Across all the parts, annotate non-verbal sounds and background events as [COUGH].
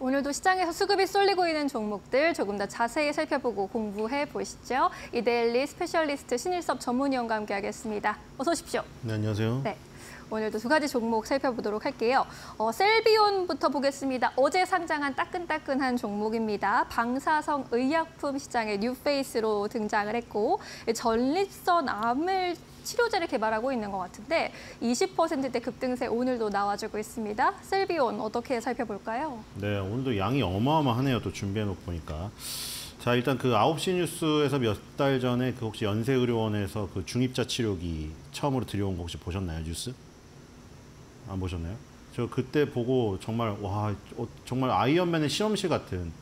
오늘도 시장에서 수급이 쏠리고 있는 종목들 조금 더 자세히 살펴보고 공부해 보시죠. 이데일리 specialist 신일섭 전문위원과 함께하겠습니다. 어서 오십시오. 네, 안녕하세요. 네. 오늘도 두 가지 종목 살펴보도록 할게요. 어, 셀비온부터 보겠습니다. 어제 상장한 따끈따끈한 종목입니다. 방사성 의약품 시장의 뉴페이스로 등장을 했고 전립선 암을 치료제를 개발하고 있는 것 같은데 20%대 급등세 오늘도 나와주고 있습니다. 셀비온 어떻게 살펴볼까요? 네, 오늘도 양이 어마어마하네요. 또 준비해놓고 보니까. 자, 일단 그 9시 뉴스에서 몇 달 전에 그 혹시 연세의료원에서 그 중입자 치료기 처음으로 들여온 거 혹시 보셨나요, 뉴스? 안 보셨나요? 저 그때 보고 정말 와 어, 정말 아이언맨의 실험실 같은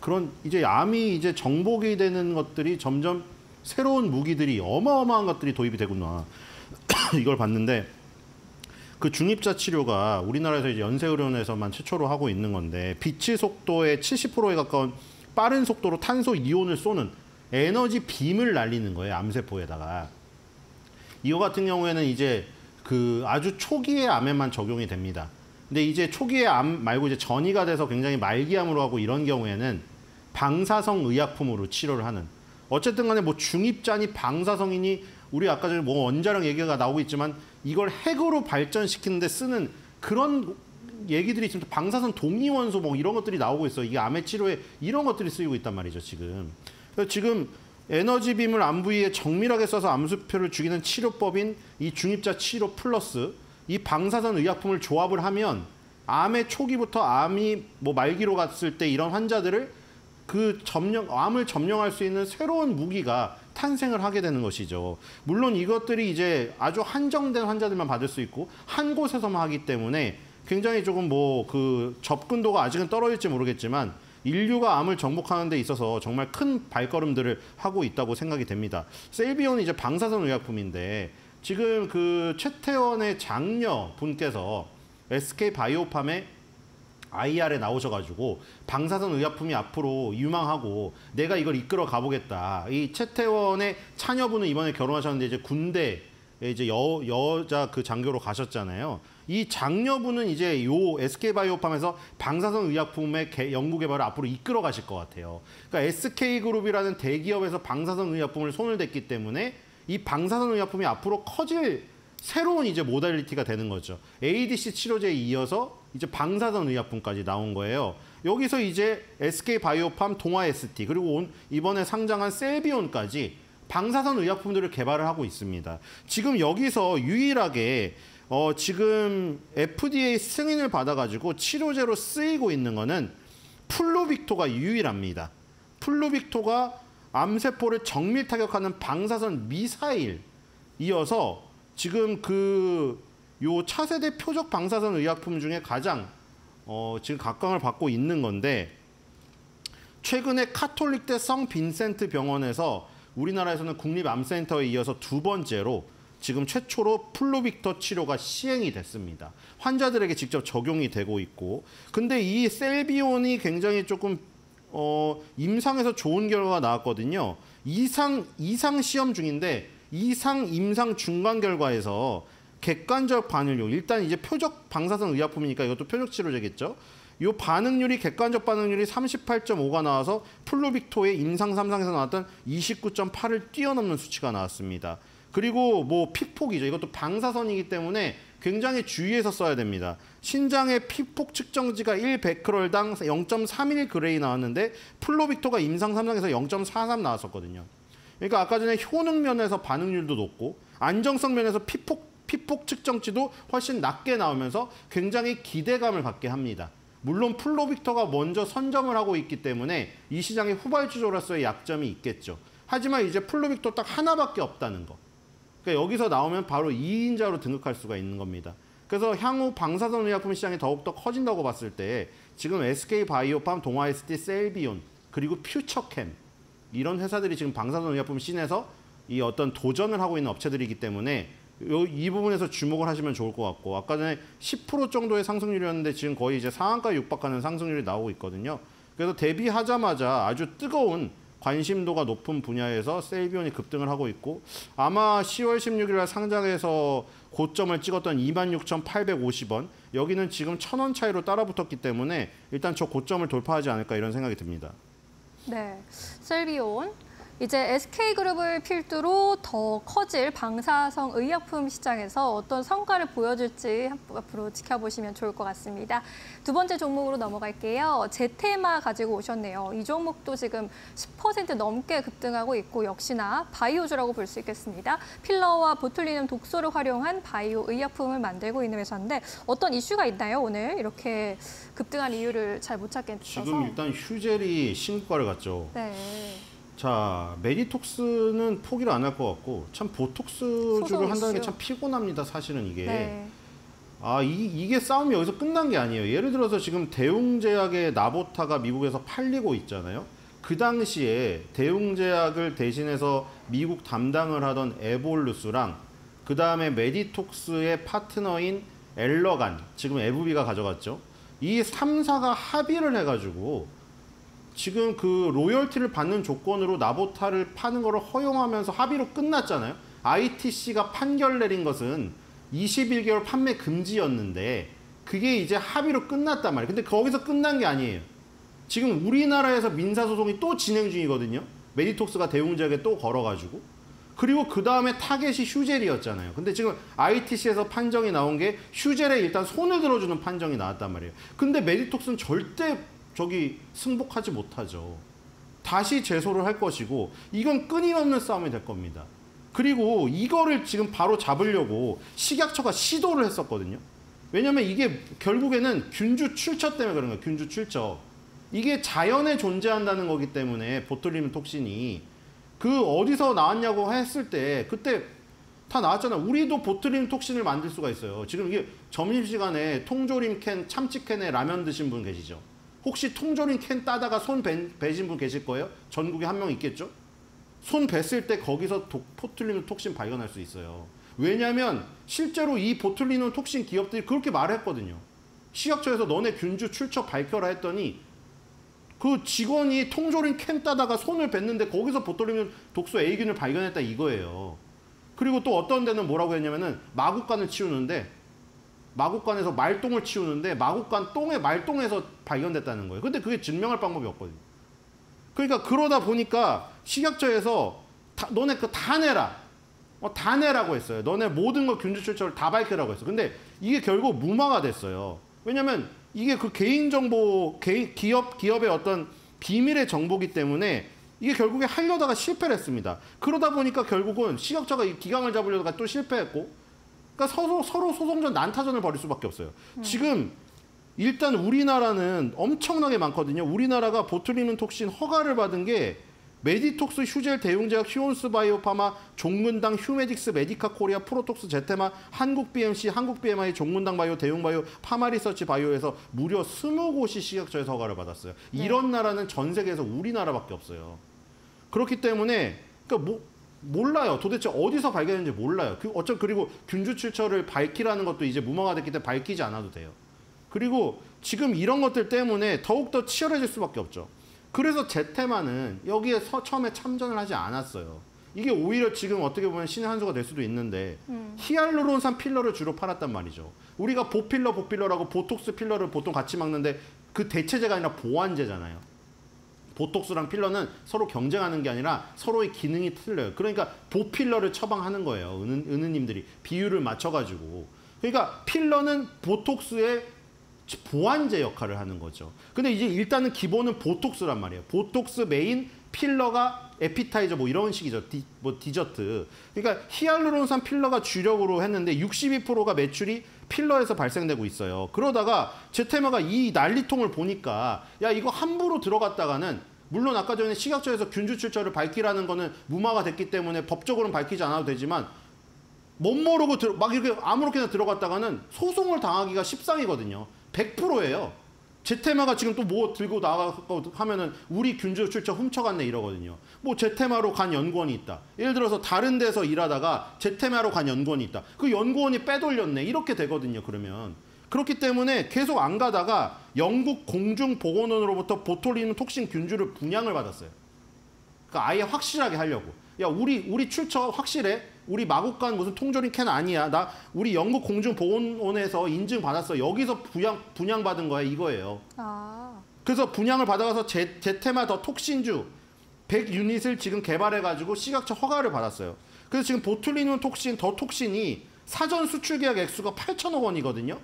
그런 이제 암이 이제 정복이 되는 것들이 점점 새로운 무기들이 어마어마한 것들이 도입이 되구나 [COUGHS] 이걸 봤는데 그 중입자 치료가 우리나라에서 이제 연세의료원에서만 최초로 하고 있는 건데 빛의 속도의 70%에 가까운 빠른 속도로 탄소 이온을 쏘는 에너지 빔을 날리는 거예요 암세포에다가 이거 같은 경우에는 이제 그 아주 초기의 암에만 적용이 됩니다. 근데 이제 초기의 암 말고 이제 전이가 돼서 굉장히 말기암으로 하고 이런 경우에는 방사성 의약품으로 치료를 하는 어쨌든 간에 뭐 중입자니 방사성이니 우리 아까 전에 뭐 원자력 얘기가 나오고 있지만 이걸 핵으로 발전시키는데 쓰는 그런 얘기들이 지금 방사선 동위원소 뭐 이런 것들이 나오고 있어. 이게 암의 치료에 이런 것들이 쓰이고 있단 말이죠, 지금. 그래서 지금 에너지 빔을 암 부위에 정밀하게 써서 암세포를 죽이는 치료법인 이 중입자 치료 플러스 이 방사선 의약품을 조합을 하면 암의 초기부터 암이 뭐 말기로 갔을 때 이런 환자들을 그 점령 암을 점령할 수 있는 새로운 무기가 탄생을 하게 되는 것이죠. 물론 이것들이 이제 아주 한정된 환자들만 받을 수 있고 한 곳에서만 하기 때문에 굉장히 조금 뭐 그 접근도가 아직은 떨어질지 모르겠지만 인류가 암을 정복하는 데 있어서 정말 큰 발걸음들을 하고 있다고 생각이 됩니다. 셀비온은 이제 방사선 의약품인데 지금 그 최태원의 장녀 분께서 SK 바이오팜의 IR에 나오셔가지고 방사선 의약품이 앞으로 유망하고 내가 이걸 이끌어 가보겠다. 이 최태원의 차녀분은 이번에 결혼하셨는데 이제 군대 이제 여, 여자 그 장교로 가셨잖아요. 이 장녀분은 이제 요 SK바이오팜에서 방사선 의약품의 개, 연구 개발을 앞으로 이끌어 가실 것 같아요. 그러니까 SK그룹이라는 대기업에서 방사선 의약품을 손을 댔기 때문에 이 방사선 의약품이 앞으로 커질 새로운 이제 모달리티가 되는 거죠. ADC 치료제에 이어서 이제 방사선 의약품까지 나온 거예요. 여기서 이제 SK바이오팜, 동아ST 그리고 온, 이번에 상장한 셀비온까지 방사선 의약품들을 개발을 하고 있습니다. 지금 여기서 유일하게 어, 지금 FDA 승인을 받아가지고 치료제로 쓰이고 있는 거는 플루빅토가 유일합니다. 플루빅토가 암세포를 정밀 타격하는 방사선 미사일 이어서 지금 그 요 차세대 표적 방사선 의약품 중에 가장 어, 지금 각광을 받고 있는 건데 최근에 카톨릭대 성 빈센트 병원에서 우리나라에서는 국립암센터에 이어서 두 번째로 지금 최초로 플루빅터 치료가 시행이 됐습니다. 환자들에게 직접 적용이 되고 있고 근데 이 셀비온이 굉장히 조금 어, 임상에서 좋은 결과가 나왔거든요. 이상 이상 시험 중인데 이상 임상 중간 결과에서 객관적 반응률 일단 이제 표적 방사선 의약품이니까 이것도 표적 치료제겠죠. 이 반응률이 객관적 반응률이 38.5가 나와서 플루빅토의 임상 3상에서 나왔던 29.8을 뛰어넘는 수치가 나왔습니다. 그리고 뭐 피폭이죠. 이것도 방사선이기 때문에 굉장히 주의해서 써야 됩니다. 신장의 피폭 측정치가 1베크렐당 0.31 그레이 나왔는데 플루빅토가 임상 3상에서 0.43 나왔었거든요. 그러니까 아까 전에 효능 면에서 반응률도 높고 안정성 면에서 피폭 피폭 측정치도 훨씬 낮게 나오면서 굉장히 기대감을 갖게 합니다. 물론 플루빅토가 먼저 선점을 하고 있기 때문에 이 시장의 후발주자로서의 약점이 있겠죠. 하지만 이제 플루빅토 딱 하나밖에 없다는 거. 그러니까 여기서 나오면 바로 2인자로 등극할 수가 있는 겁니다. 그래서 향후 방사선 의약품 시장이 더욱더 커진다고 봤을 때 지금 SK 바이오팜, 동아에스티, 셀비온 그리고 퓨쳐켐 이런 회사들이 지금 방사선 의약품 scene에서 이 어떤 도전을 하고 있는 업체들이기 때문에 이 부분에서 주목을 하시면 좋을 것 같고 아까 전에 10% 정도의 상승률이었는데 지금 거의 이제 상한가에 육박하는 상승률이 나오고 있거든요. 그래서 대비하자마자 아주 뜨거운 관심도가 높은 분야에서 셀비온이 급등을 하고 있고 아마 10월 16일 날 상장해서 고점을 찍었던 26,850원 여기는 지금 천 원 차이로 따라붙었기 때문에 일단 저 고점을 돌파하지 않을까 이런 생각이 듭니다. 네, 셀비온. 이제 SK그룹을 필두로 더 커질 방사성 의약품 시장에서 어떤 성과를 보여줄지 앞으로 지켜보시면 좋을 것 같습니다. 두 번째 종목으로 넘어갈게요. 제테마 가지고 오셨네요. 이 종목도 지금 10% 넘게 급등하고 있고 역시나 바이오주라고 볼 수 있겠습니다. 필러와 보툴리눔 독소를 활용한 바이오 의약품을 만들고 있는 회사인데 어떤 이슈가 있나요? 오늘 이렇게 급등한 이유를 잘 못 찾겠어서. 지금 일단 휴젤이 신고가를 갔죠. 네. 자, 메디톡스는 포기를 안 할 것 같고 참 보톡스주를 한다는 게. 참 피곤합니다. 사실은 이게. 네. 아, 이, 이게 싸움이 여기서 끝난 게 아니에요. 예를 들어서 지금 대웅제약의 나보타가 미국에서 팔리고 있잖아요. 그 당시에 대웅제약을 대신해서 미국 담당을 하던 에볼루스랑 그 다음에 메디톡스의 파트너인 엘러간, 지금 에브비가 가져갔죠. 이 3사가 합의를 해가지고 지금 그 로열티를 받는 조건으로 나보타를 파는 거를 허용하면서 합의로 끝났잖아요. ITC가 판결 내린 것은 21개월 판매 금지였는데 그게 이제 합의로 끝났단 말이에요. 근데 거기서 끝난 게 아니에요. 지금 우리나라에서 민사소송이 또 진행 중이거든요. 메디톡스가 대웅제약에 또 걸어가지고. 그리고 그 다음에 타겟이 휴젤이었잖아요. 근데 지금 ITC에서 판정이 나온 게 휴젤에 일단 손을 들어주는 판정이 나왔단 말이에요. 근데 메디톡스는 절대 저기 승복하지 못하죠. 다시 제소를 할 것이고 이건 끊임없는 싸움이 될 겁니다. 그리고 이거를 지금 바로 잡으려고 식약처가 시도를 했었거든요. 왜냐면 이게 결국에는 균주 출처 때문에 그런 거예요. 균주 출처. 이게 자연에 존재한다는 거기 때문에 보툴리눔 톡신이 그 어디서 나왔냐고 했을 때 그때 다 나왔잖아. 우리도 보툴리눔 톡신을 만들 수가 있어요. 지금 이게 점심시간에 통조림 캔, 참치캔에 라면 드신 분 계시죠? 혹시 통조림 캔 따다가 손 배, 베신 분 계실 거예요? 전국에 한 명 있겠죠? 손 뱄을 때 거기서 도, 보툴리눔 톡신 발견할 수 있어요. 왜냐하면 실제로 이 보툴리눔 톡신 기업들이 그렇게 말했거든요. 식약처에서 너네 균주 출처 밝혀라 했더니 그 직원이 통조림 캔 따다가 손을 뱉는데 거기서 보툴리눔 독소 A균을 발견했다 이거예요. 그리고 또 어떤 데는 뭐라고 했냐면은 마구간을 치우는데 마구간에서 말똥을 치우는데 마구간 똥에 말똥에서 발견됐다는 거예요. 근데 그게 증명할 방법이 없거든요. 그러니까 그러다 보니까 식약처에서 다, 너네 그 다 내라. 어, 다 내라고 했어요. 너네 모든 거 균주 출처를 다 밝히라고 했어. 근데 이게 결국 무마가 됐어요. 왜냐면 이게 그 개인 정보, 개인, 기업, 기업의 어떤 비밀의 정보기 때문에 이게 결국에 하려다가 실패를 했습니다. 그러다 보니까 결국은 식약처가 이 기강을 잡으려다가 또 실패했고, 그러니까 서로, 서로 소송전 난타전을 벌일 수밖에 없어요. 지금 일단 우리나라는 엄청나게 많거든요. 우리나라가 보툴리눔 톡신 허가를 받은 게 메디톡스, 휴젤, 대웅제약, 휴온스 바이오파마, 종근당, 휴메딕스, 메디카 코리아, 프로톡스, 제테마, 한국 BMC, 한국 BMI, 종근당 바이오, 대웅바이오, 파마리서치 바이오에서 무려 20곳이 식약처에서 허가를 받았어요. 이런 나라는 전 세계에서 우리나라밖에 없어요. 그렇기 때문에 그러니까 뭐 몰라요. 도대체 어디서 발견했는지 몰라요. 그 어쩜 그리고 균주 출처를 밝히라는 것도 이제 무마가 됐기 때문에 밝히지 않아도 돼요. 그리고 지금 이런 것들 때문에 더욱더 치열해질 수밖에 없죠. 그래서 제테마는 여기에 서, 처음에 참전을 하지 않았어요. 이게 오히려 지금 어떻게 보면 신의 한 수가 될 수도 있는데 히알루론산 필러를 주로 팔았단 말이죠. 우리가 보필러, 보필러라고 보톡스 필러를 보통 같이 막는데 그 대체제가 아니라 보완제잖아요. 보톡스랑 필러는 서로 경쟁하는 게 아니라 서로의 기능이 틀려요. 그러니까 보필러를 처방하는 거예요. 의느, 의느님들이 비율을 맞춰가지고. 그러니까 필러는 보톡스의 보완제 역할을 하는 거죠. 근데 이제 일단은 기본은 보톡스란 말이에요. 보톡스 메인 필러가 에피타이저 뭐 이런 식이죠. 디, 뭐 디저트. 그러니까 히알루론산 필러가 주력으로 했는데 62%가 매출이 필러에서 발생되고 있어요. 그러다가 제테마가 이 난리통을 보니까 야 이거 함부로 들어갔다가는 물론 아까 전에 식약처에서 균주 출처를 밝히라는 거는 무마가 됐기 때문에 법적으로는 밝히지 않아도 되지만 못 모르고 들어, 막 이렇게 아무렇게나 들어갔다가는 소송을 당하기가 십상이거든요. 100%예요. 제테마가 지금 또 뭐 들고 나가고 하면은 우리 균주 출처 훔쳐갔네 이러거든요. 뭐 제테마로 간 연구원이 있다. 예를 들어서 다른 데서 일하다가 제테마로 간 연구원이 있다. 그 연구원이 빼돌렸네. 이렇게 되거든요. 그러면. 그렇기 때문에 계속 안 가다가 영국 공중보건원으로부터 보톨리눔 톡신 균주를 분양을 받았어요. 그러니까 아예 확실하게 하려고. 야, 우리 우리 출처 확실해? 우리 마국간 무슨 통조림 캔 아니야. 나 우리 영국 공중보건원에서 인증 받았어. 여기서 분양 분양 받은 거야 이거예요. 아, 그래서 분양을 받아가서 제, 제 테마 더 톡신주 100유닛을 지금 개발해가지고 시각처 허가를 받았어요. 그래서 지금 보툴리눔 톡신 더 톡신이 사전 수출 계약 액수가 8천억 원이거든요.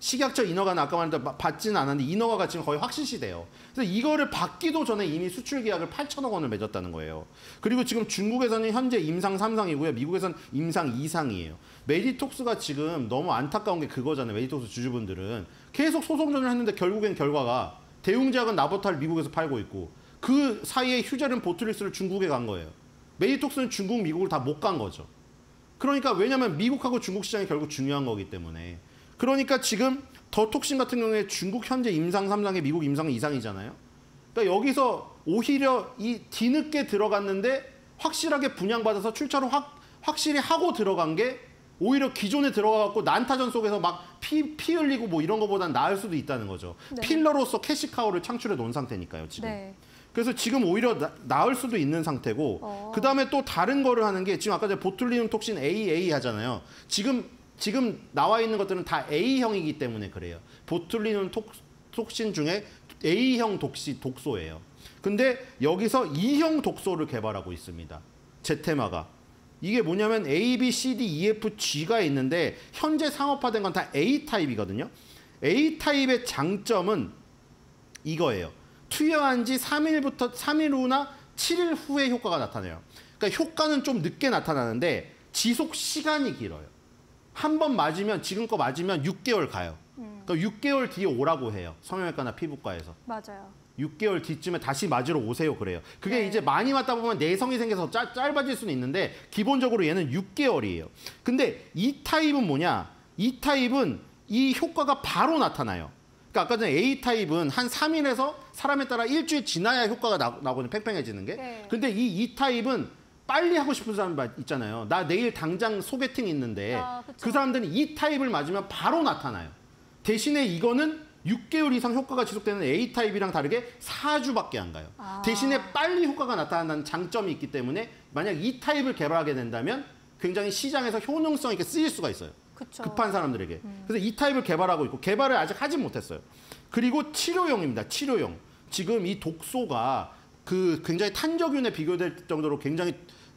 식약처 인허가는 아까 말했던 받지는 않았는데 인허가가 지금 거의 확실시 돼요. 그래서 이거를 받기도 전에 이미 수출 계약을 8천억 원을 맺었다는 거예요. 그리고 지금 중국에서는 현재 임상 3상이고요. 미국에서는 임상 2상이에요. 메디톡스가 지금 너무 안타까운 게 그거잖아요. 메디톡스 주주분들은 계속 소송전을 했는데 결국엔 결과가 대웅제약은 나보타를 미국에서 팔고 있고 그 사이에 휴젤은 보툴렉스를 중국에 간 거예요. 메디톡스는 중국, 미국을 다 못 간 거죠. 그러니까 왜냐면 미국하고 중국 시장이 결국 중요한 거기 때문에 그러니까 지금 더톡신 같은 경우에 중국 현재 임상 3상에 미국 임상 2상이잖아요. 그러니까 여기서 오히려 이 뒤늦게 들어갔는데 확실하게 분양받아서 출처를 확, 확실히 하고 들어간 게 오히려 기존에 들어가갖고 난타전 속에서 막 피 피 흘리고 뭐 이런 거보단 나을 수도 있다는 거죠. 네. 필러로서 캐시카우를 창출해 놓은 상태니까요, 지금. 네. 그래서 지금 오히려 나, 나을 수도 있는 상태고 어. 그 다음에 또 다른 거를 하는 게 지금 아까 제가 보툴리눔 톡신 AA 하잖아요. 지금 지금 나와 있는 것들은 다 A형이기 때문에 그래요. 보툴리눔 톡, 톡신 중에 A형 독시 독소예요. 근데 여기서 E형 독소를 개발하고 있습니다. 제테마가. 이게 뭐냐면 A, B, C, D, E, F, G가 있는데 현재 상업화된 건 다 A 타입이거든요. A 타입의 장점은 이거예요. 투여한 지 3일부터 3일 후나 7일 후에 효과가 나타나요. 그러니까 효과는 좀 늦게 나타나는데 지속 시간이 길어요. 한 번 맞으면 지금 거 맞으면 6개월 가요. 그러니까 6개월 뒤에 오라고 해요. 성형외과나 피부과에서. 맞아요. 6개월 뒤쯤에 다시 맞으러 오세요 그래요. 그게 네. 이제 많이 맞다 보면 내성이 생겨서 짧, 짧아질 수는 있는데 기본적으로 얘는 6개월이에요. 근데 이 타입은 뭐냐? 이 타입은 이 효과가 바로 나타나요. 그러니까 아까 전에 A 타입은 한 3일에서 사람에 따라 일주일 지나야 효과가 나, 나거든요. 팽팽해지는 게. 네. 근데 이 E 타입은 빨리 하고 싶은 사람 말- 있잖아요. 나 내일 당장 소개팅 있는데 아. 그 사람들은 이 타입을 맞으면 바로 나타나요. 대신에 이거는 6개월 이상 효과가 지속되는 A 타입이랑 다르게 4주밖에 안 가요. 아. 대신에 빨리 효과가 나타난다는 장점이 있기 때문에 만약 이 타입을 개발하게 된다면 굉장히 시장에서 효능성 있게 쓰일 수가 있어요. 그쵸. 급한 사람들에게. 그래서 이 타입을 개발하고 있고 개발을 아직 하진 못했어요. 그리고 치료용입니다. 치료용. 지금 이 독소가 그 굉장히 탄저균에 비교될 정도로 굉장히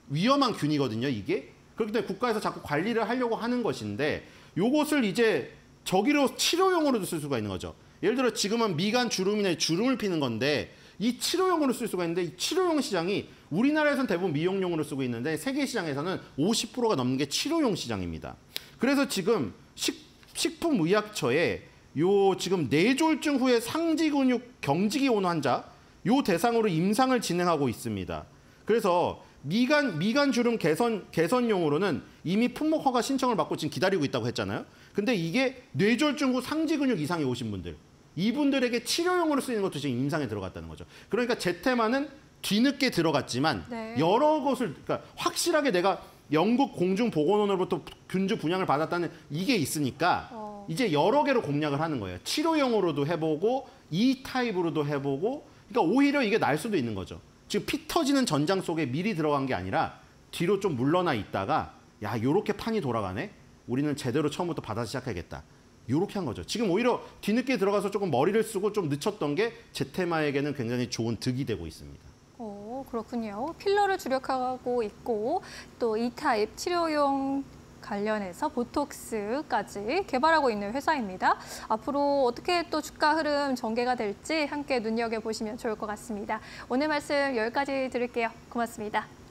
위험한 균이거든요. 이게 그렇기 때문에 국가에서 자꾸 관리를 하려고 하는 것인데 요것을 이제 저기로 치료용으로도 쓸 수가 있는 거죠. 예를 들어 지금은 미간 주름이나 주름을 피는 건데 이 치료용으로 쓸 수가 있는데 이 치료용 시장이 우리나라에서는 대부분 미용용으로 쓰고 있는데 세계 시장에서는 50%가 넘는 게 치료용 시장입니다. 그래서 지금 식, 식품의약처에 요 지금 뇌졸중 후에 상지 근육 경직이 온 환자 요 대상으로 임상을 진행하고 있습니다. 그래서 미간 미간 주름 개선 개선용으로는 이미 품목 허가 신청을 받고 지금 기다리고 있다고 했잖아요. 근데 이게 뇌졸중 후 상지 근육 이상이 오신 분들 이분들에게 치료용으로 쓰이는 것도 지금 임상에 들어갔다는 거죠. 그러니까 제테마는 뒤늦게 들어갔지만 네. 여러 것을 그러니까 확실하게 내가 영국 공중보건원으로부터 균주 분양을 받았다는 이게 있으니까 어. 이제 여러 개로 공략을 하는 거예요. 치료용으로도 해보고 E 타입으로도 해보고 그러니까 오히려 이게 날 수도 있는 거죠. 지금 피 터지는 전장 속에 미리 들어간 게 아니라 뒤로 좀 물러나 있다가 야 요렇게 판이 돌아가네. 우리는 제대로 처음부터 받아 시작하겠다. 요렇게 한 거죠. 지금 오히려 뒤늦게 들어가서 조금 머리를 쓰고 좀 늦췄던 게 제테마에게는 굉장히 좋은 득이 되고 있습니다. 오, 그렇군요. 필러를 주력하고 있고 또 E 타입 치료용 관련해서 보톡스까지 개발하고 있는 회사입니다. 앞으로 어떻게 또 주가 흐름 전개가 될지 함께 눈여겨보시면 좋을 것 같습니다. 오늘 말씀 여기까지 드릴게요. 고맙습니다.